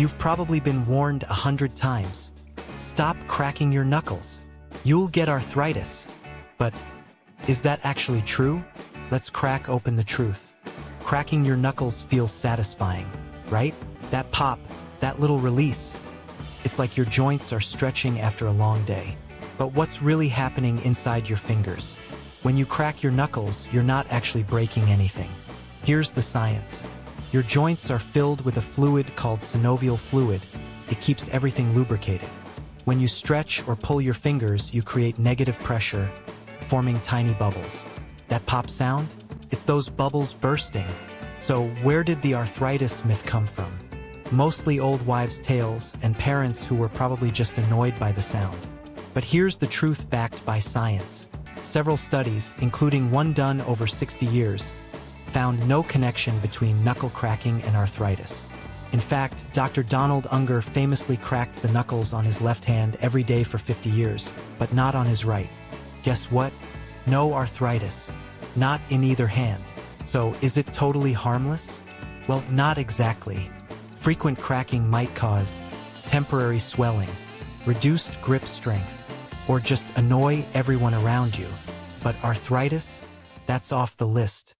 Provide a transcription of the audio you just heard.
You've probably been warned a hundred times. Stop cracking your knuckles. You'll get arthritis. But is that actually true? Let's crack open the truth. Cracking your knuckles feels satisfying, right? That pop, that little release. It's like your joints are stretching after a long day. But what's really happening inside your fingers? When you crack your knuckles, you're not actually breaking anything. Here's the science. Your joints are filled with a fluid called synovial fluid. It keeps everything lubricated. When you stretch or pull your fingers, you create negative pressure, forming tiny bubbles. That pop sound? It's those bubbles bursting. So where did the arthritis myth come from? Mostly old wives' tales and parents who were probably just annoyed by the sound. But here's the truth backed by science. Several studies, including one done over 60 years, found no connection between knuckle cracking and arthritis. In fact, Dr. Donald Unger famously cracked the knuckles on his left hand every day for 50 years, but not on his right. Guess what? No arthritis. Not in either hand. So is it totally harmless? Well, not exactly. Frequent cracking might cause temporary swelling, reduced grip strength, or just annoy everyone around you. But arthritis? That's off the list.